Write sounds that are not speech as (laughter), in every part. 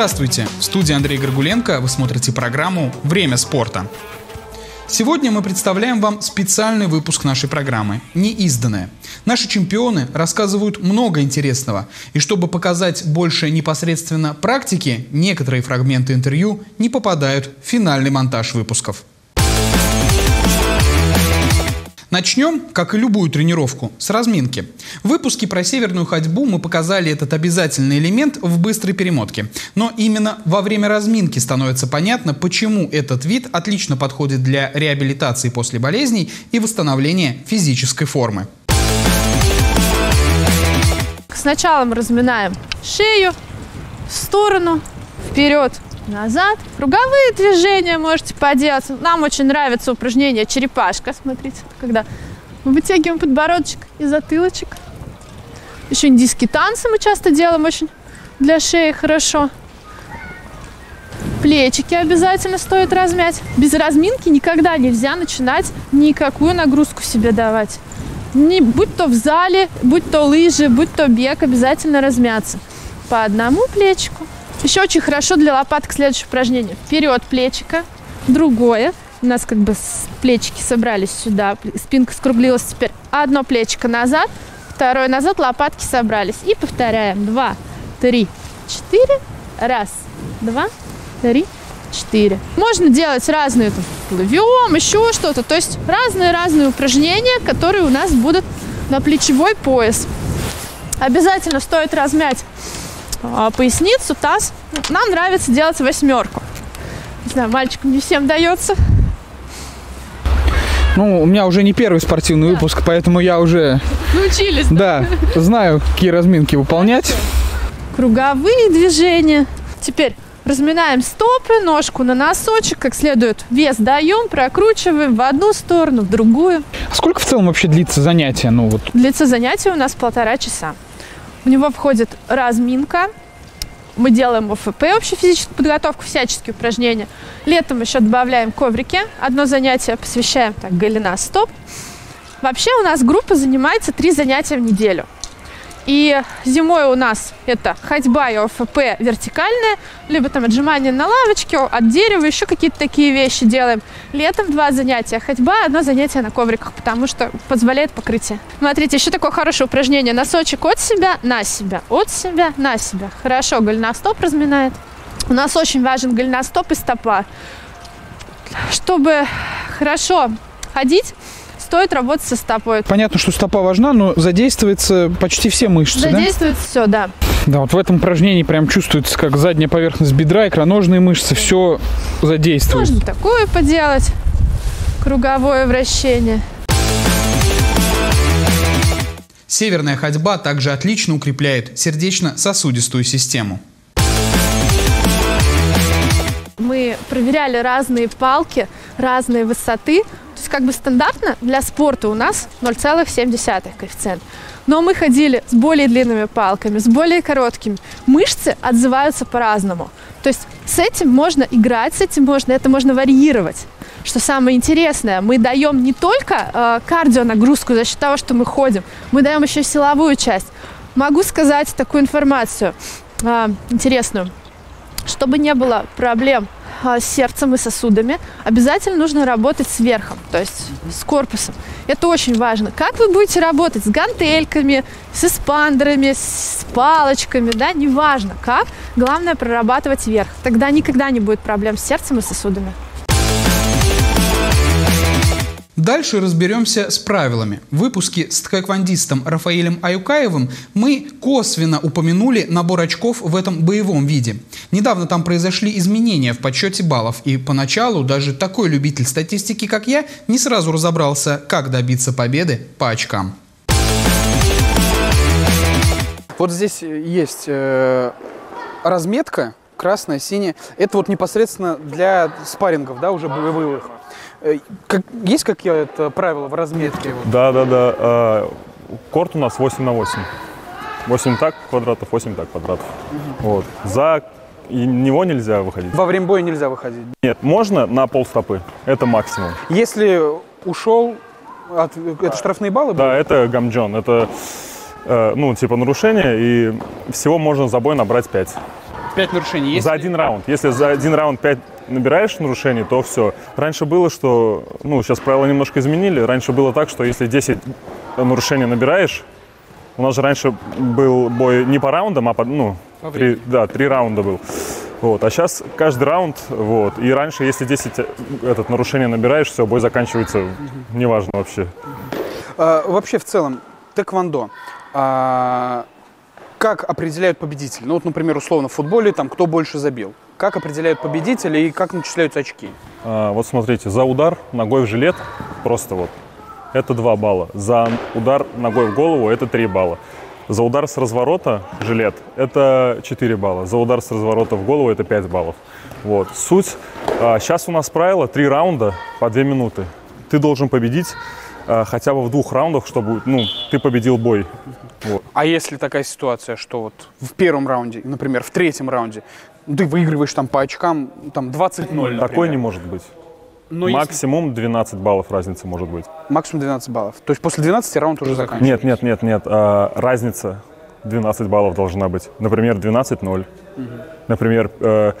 Здравствуйте! В студии Андрей Горгуленко. Вы смотрите программу «Время спорта». Сегодня мы представляем вам специальный выпуск нашей программы «Неизданное». Наши чемпионы рассказывают много интересного. И чтобы показать больше непосредственно практики, некоторые фрагменты интервью не попадают в финальный монтаж выпусков. Начнем, как и любую тренировку, с разминки. В выпуске про северную ходьбу мы показали этот обязательный элемент в быстрой перемотке. Но именно во время разминки становится понятно, почему этот вид отлично подходит для реабилитации после болезней и восстановления физической формы. Сначала мы разминаем шею в сторону, вперед, назад. Круговые движения можете поделать. Нам очень нравится упражнение черепашка. Смотрите, когда мы вытягиваем подбородочек и затылочек. Еще индийские танцы мы часто делаем очень для шеи хорошо. Плечики обязательно стоит размять. Без разминки никогда нельзя начинать никакую нагрузку себе давать. Не, будь то в зале, будь то лыжи, будь то бег, обязательно размяться. По одному плечику. Еще очень хорошо для лопаток следующее упражнение. Вперед плечика, другое. У нас как бы плечики собрались сюда, спинка скруглилась теперь. Одно плечико назад, второе назад, лопатки собрались. И повторяем. Два, три, четыре. Раз, два, три, четыре. Можно делать разные там, плывем, еще что-то. То есть разные-разные упражнения, которые у нас будут на плечевой пояс. Обязательно стоит размять поясницу, таз. Нам нравится делать восьмерку. Не знаю, мальчикам не всем дается. Ну, у меня уже не первый спортивный да. выпуск, поэтому я уже... Научились. Да, да знаю, какие разминки выполнять. Круговые движения. Теперь разминаем стопы, ножку на носочек, как следует. Вес даем, прокручиваем в одну сторону, в другую. Сколько в целом вообще длится занятие? Ну, вот. Длится занятие у нас полтора часа. В него входит разминка, мы делаем ОФП, общую физическую подготовку, всяческие упражнения. Летом еще добавляем коврики. Одно занятие посвящаем так, голена стоп. Вообще у нас группа занимается три занятия в неделю. И зимой у нас это ходьба и ОФП вертикальная, либо там отжимания на лавочке, от дерева, еще какие-то такие вещи делаем. Летом два занятия ходьба, одно занятие на ковриках, потому что позволяет покрытие. Смотрите, еще такое хорошее упражнение. Носочек от себя, на себя, от себя, на себя. Хорошо, голеностоп разминает. У нас очень важен голеностоп и стопа. Чтобы хорошо ходить, стоит работать со стопой. Понятно, что стопа важна, но задействуется почти все мышцы, Задействуется да? все, да. Да, вот в этом упражнении прям чувствуется, как задняя поверхность бедра, икроножные мышцы, все задействуют. Можно такое поделать, круговое вращение. Северная ходьба также отлично укрепляет сердечно-сосудистую систему. Мы проверяли разные палки, разные высоты, то есть как бы стандартно для спорта у нас 0,7 коэффициент. Но мы ходили с более длинными палками, с более короткими. Мышцы отзываются по-разному. То есть с этим можно играть, с этим можно, это можно варьировать. Что самое интересное, мы даем не только э, кардио нагрузку за счет того, что мы ходим, мы даем еще силовую часть. Могу сказать такую информацию э, интересную, чтобы не было проблем с сердцем и сосудами, обязательно нужно работать с верхом, то есть с корпусом. Это очень важно. Как вы будете работать с гантельками, с эспандерами, с палочками, да, неважно как, главное прорабатывать верх. Тогда никогда не будет проблем с сердцем и сосудами. Дальше разберемся с правилами. В выпуске с тхэквондистом Рафаэлем Аюкаевым мы косвенно упомянули набор очков в этом боевом виде. Недавно там произошли изменения в подсчете баллов, и поначалу даже такой любитель статистики, как я, не сразу разобрался, как добиться победы по очкам. Вот здесь есть э, разметка красная, синяя. Это вот непосредственно для спаррингов, да, уже боевых. Э, как, есть какие-то правила в разметке? Да, да, да. А, корт у нас 8 на 8. 8 так квадратов, 8 так квадратов. Угу. Вот. За и него нельзя выходить. Во время боя нельзя выходить? Нет, можно на полстопы. Это максимум. Если ушел, от, это штрафные баллы? Да, будут? это гамджон. Это, э, ну, типа нарушение, и всего можно за бой набрать 5. Пять нарушений есть? За один раунд. Если за один раунд 5 набираешь нарушений, то все. Раньше было, что, ну, сейчас правила немножко изменили. Раньше было так, что если 10 нарушений набираешь, у нас же раньше был бой не по раундам, а по, ну, По три, да, три раунда был. Вот. А сейчас каждый раунд, вот. И раньше, если 10 этот, нарушений набираешь, все, бой заканчивается, неважно вообще. А, вообще, в целом, тэквондо. а, как определяют победителей? Ну, вот, например, условно, в футболе, там, кто больше забил. Как определяют победителей и как начисляются очки? А, вот смотрите, за удар ногой в жилет, просто вот, это 2 балла. За удар ногой в голову это 3 балла. За удар с разворота жилет это 4 балла. За удар с разворота в голову это 5 баллов. Вот. Суть. сейчас у нас правило 3 раунда по 2 минуты. Ты должен победить а, хотя бы в двух раундах, чтобы ну, ты победил бой. Вот. А если такая ситуация, что вот в первом раунде, например, в третьем раунде, ну, ты выигрываешь там по очкам, там 20-0, например. Такое не может быть. Но если- Максимум 12 баллов разница может быть. Максимум 12 баллов. То есть после 12 раунд уже заканчивается. Нет, нет, нет, нет. а, разница 12 баллов должна быть. Например, 12-0. Например, э,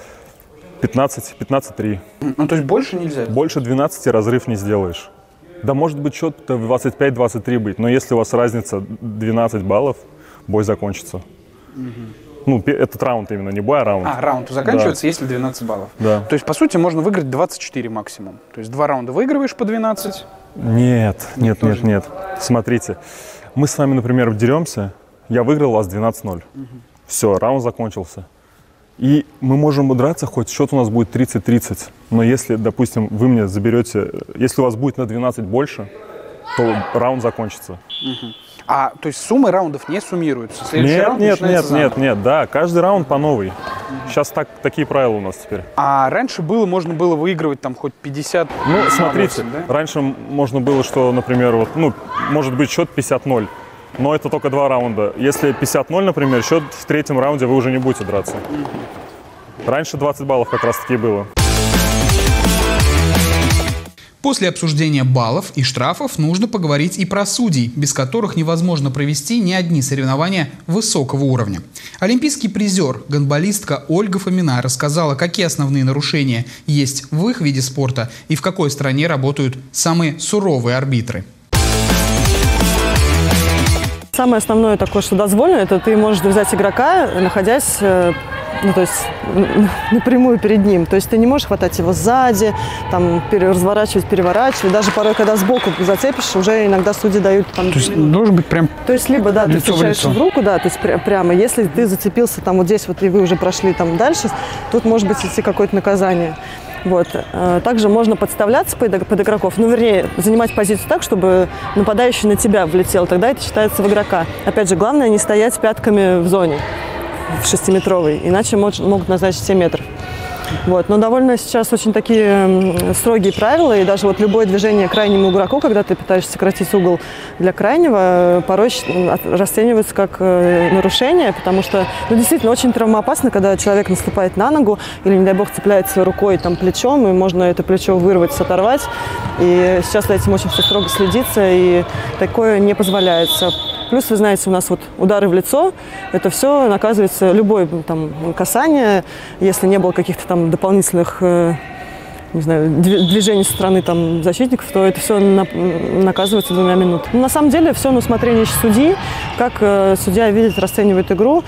15 15-3. Ну, то есть больше нельзя? Больше 12 разрыв не сделаешь. Да может быть счет-то 25-23 быть, но если у вас разница 12 баллов, бой закончится. Ну, этот раунд именно, не бой, а раунд. А, раунд заканчивается, если 12 баллов. Да. То есть, по сути, можно выиграть 24 максимум. То есть два раунда выигрываешь по 12. Нет, нет, тоже нет, нет. Смотрите, мы с вами, например, деремся, я выиграл вас 12-0. Все, раунд закончился. И мы можем драться, хоть счет у нас будет 30-30. Но если, допустим, вы мне заберете, если у вас будет на 12 больше, то раунд закончится. А, то есть суммы раундов не суммируются. Следующий Нет, раунд нет, нет, нет, заново. нет, да, каждый раунд по новой. Сейчас так, такие правила у нас теперь. А раньше было, можно было выигрывать там хоть 50 Ну, смотрите, 8, да? раньше можно было, что, например, вот, ну, может быть счет 50-0, но это только два раунда. Если 50-0, например, счет в третьем раунде вы уже не будете драться. Раньше 20 баллов как раз таки было. После обсуждения баллов и штрафов нужно поговорить и про судей, без которых невозможно провести ни одни соревнования высокого уровня. Олимпийский призер, гонболистка Ольга Фомина рассказала, какие основные нарушения есть в их виде спорта и в какой стране работают самые суровые арбитры. Самое основное такое, что дозволено, это ты можешь взять игрока, находясь э, ну, то есть напрямую перед ним. То есть ты не можешь хватать его сзади, там, разворачивать, переворачивать. Даже порой, когда сбоку зацепишь, уже иногда судьи дают там... должен быть прям То есть либо, да, ты в встречаешь лицо. в руку, да, то есть пря- прямо. Если ты зацепился там вот здесь вот, и вы уже прошли там дальше, тут может быть идти какое-то наказание. Вот. Э, Также можно подставляться под игроков, ну, вернее, занимать позицию так, чтобы нападающий на тебя влетел. Тогда это считается в игрока. Опять же, главное не стоять пятками в зоне, в шестиметровой, иначе мож- могут назначить 7 метров. Вот. Но довольно сейчас очень такие строгие правила, и даже вот любое движение крайнему игроку, когда ты пытаешься сократить угол для крайнего, порой расценивается как э, нарушение, потому что ну, действительно очень травмоопасно, когда человек наступает на ногу или, не дай бог, цепляется рукой, там, плечом, и можно это плечо вырвать, оторвать. И сейчас за этим очень все строго следится, и такое не позволяется. Плюс, вы знаете, у нас вот удары в лицо, это все наказывается, любое там касание, если не было каких-то там дополнительных э, не знаю, дви- движений со стороны там, защитников, то это все наказывается двумя минутами. Ну, на самом деле все на усмотрение судьи, как э, судья видит, расценивает игру.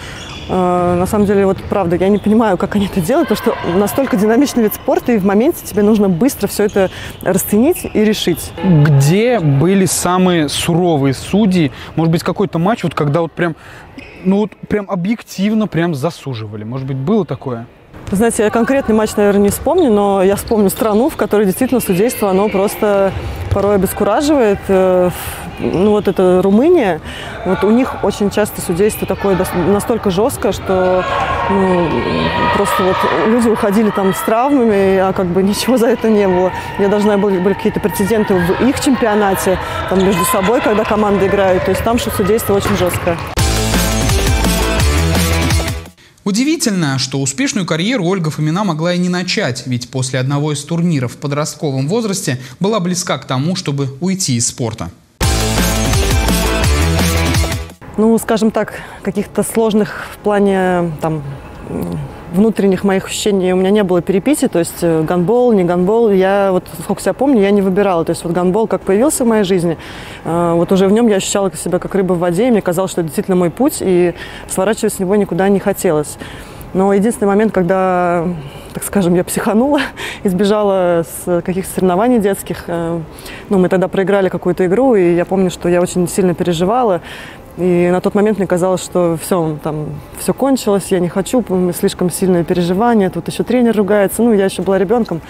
Э, на самом деле, вот правда, я не понимаю, как они это делают, потому что настолько динамичный вид спорта, и в моменте тебе нужно быстро все это расценить и решить. где были самые суровые судьи? Может быть, какой-то матч, вот когда вот прям, ну вот прям объективно прям засуживали. Может быть, было такое? Знаете, я конкретный матч, наверное, не вспомню, но я вспомню страну, в которой действительно судейство, оно просто порой обескураживает. Э, Ну вот это Румыния, вот у них очень часто судейство такое настолько жесткое, что ну, просто вот люди уходили там с травмами, а как бы ничего за это не было. Я должна были, были какие-то прецеденты в их чемпионате, там между собой, когда команды играют, то есть там что судейство очень жесткое. Удивительно, что успешную карьеру Ольга Фомина могла и не начать, ведь после одного из турниров в подростковом возрасте была близка к тому, чтобы уйти из спорта. ну, скажем так, каких-то сложных в плане там внутренних моих ощущений у меня не было переписи, то есть э, гандбол, не гандбол, я вот, сколько себя помню, я не выбирала. То есть вот гандбол как появился в моей жизни, э, вот уже в нем я ощущала себя как рыба в воде, и мне казалось, что это действительно мой путь, и сворачивать с него никуда не хотелось. Но единственный момент, когда, так скажем, я психанула, (laughs) избежала с каких-то соревнований детских. Э, ну, мы тогда проиграли какую-то игру, и я помню, что я очень сильно переживала. И на тот момент мне казалось, что все, там, все кончилось, я не хочу, слишком сильное переживание, тут еще тренер ругается. Ну, я еще была ребенком.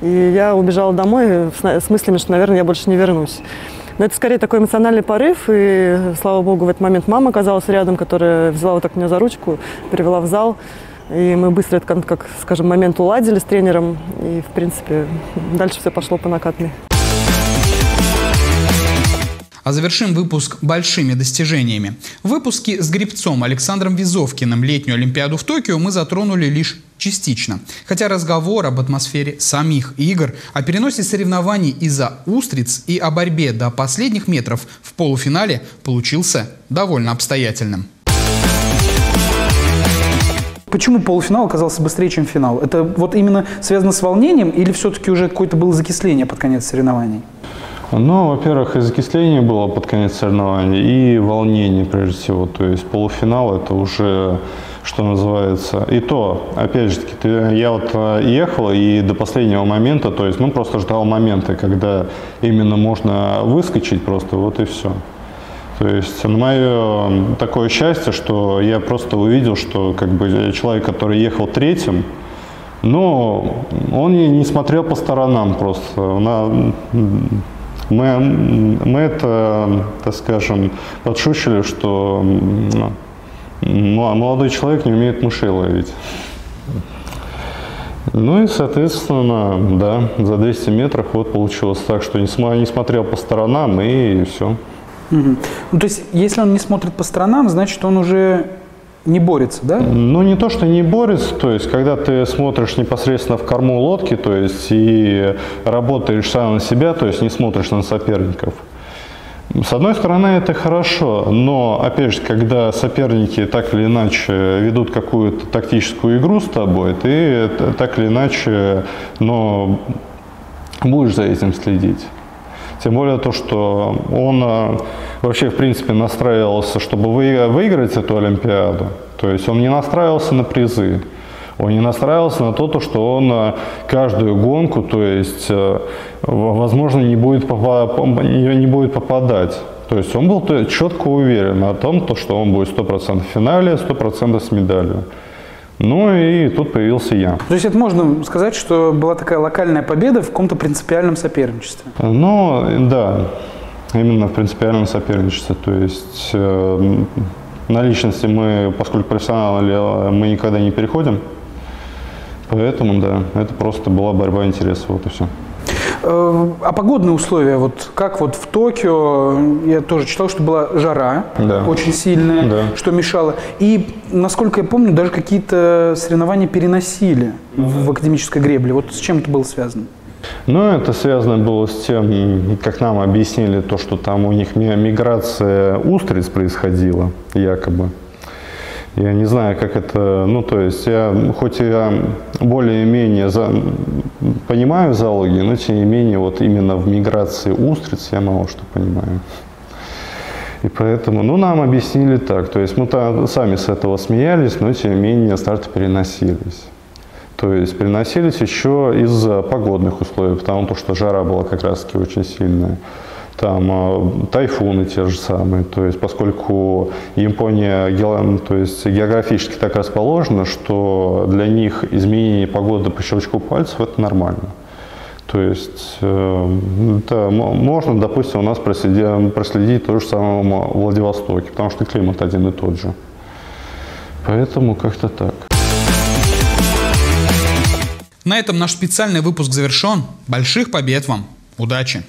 И я убежала домой с мыслями, что, наверное, я больше не вернусь. Но это скорее такой эмоциональный порыв, и, слава богу, в этот момент мама оказалась рядом, которая взяла вот так меня за ручку, привела в зал. И мы быстро этот, как, скажем, момент уладили с тренером, и, в принципе, дальше все пошло по накатной. А завершим выпуск большими достижениями. В выпуске с гребцом Александром Визовкиным летнюю Олимпиаду в Токио мы затронули лишь частично. Хотя разговор об атмосфере самих игр, о переносе соревнований из-за устриц и о борьбе до последних метров в полуфинале получился довольно обстоятельным. Почему полуфинал оказался быстрее, чем финал? Это вот именно связано с волнением или все-таки уже какое-то было закисление под конец соревнований? Ну, во-первых, и закисление было под конец соревнований, и волнение, прежде всего. То есть полуфинал – это уже, что называется, и то, опять же таки, я вот э, ехал, и до последнего момента, то есть, ну, просто ждал момента, когда именно можно выскочить просто, вот и все. То есть мое такое счастье, что я просто увидел, что как бы человек, который ехал третьим, но он не смотрел по сторонам просто. Мы, мы это, так скажем, подшучили, что молодой человек не умеет мышей ловить. Ну и, соответственно, да, за 200 метров вот получилось так, что не смотрел по сторонам и все. Угу. Ну, то есть, если он не смотрит по сторонам, значит, он уже не борется, да? Ну, не то, что не борется, то есть, когда ты смотришь непосредственно в корму лодки, то есть, и работаешь сам на себя, то есть, не смотришь на соперников. С одной стороны, это хорошо, но, опять же, когда соперники так или иначе ведут какую-то тактическую игру с тобой, ты так или иначе, но будешь за этим следить. Тем более то, что он э, вообще, в принципе, настраивался, чтобы выиграть эту Олимпиаду. То есть он не настраивался на призы. Он не настраивался на то, что он э, каждую гонку, то есть, э, возможно, не будет, не будет попадать. То есть он был четко уверен о том, что он будет 100% в финале, 100% с медалью. Ну и тут появился я. То есть это можно сказать, что была такая локальная победа в каком-то принципиальном соперничестве? Ну, да, именно в принципиальном соперничестве. То есть э, на личности мы, поскольку профессионалы, мы никогда не переходим. Поэтому, да, это просто была борьба интересов, вот и все. А погодные условия, вот как вот в Токио, я тоже читал, что была жара да. очень сильная, да. что мешало. И, насколько я помню, даже какие-то соревнования переносили в академической гребле. Вот с чем это было связано? Ну, это связано было с тем, как нам объяснили, то, что там у них миграция устриц происходила, якобы. Я не знаю, как это, ну, то есть я, хоть я более-менее за, понимаю зоологию, но тем не менее, вот именно в миграции устриц я мало что понимаю. И поэтому, ну, нам объяснили так, то есть мы -то сами с этого смеялись, но тем не менее старты переносились. То есть переносились еще из-за погодных условий, потому что жара была как раз-таки очень сильная там а, тайфуны те же самые. То есть, поскольку Япония то есть, географически так расположена, что для них изменение погоды по щелчку пальцев это нормально. То есть э, это можно, допустим, у нас проследить, проследить то же самое в Владивостоке, потому что климат один и тот же. Поэтому как-то так. На этом наш специальный выпуск завершен. Больших побед вам! Удачи!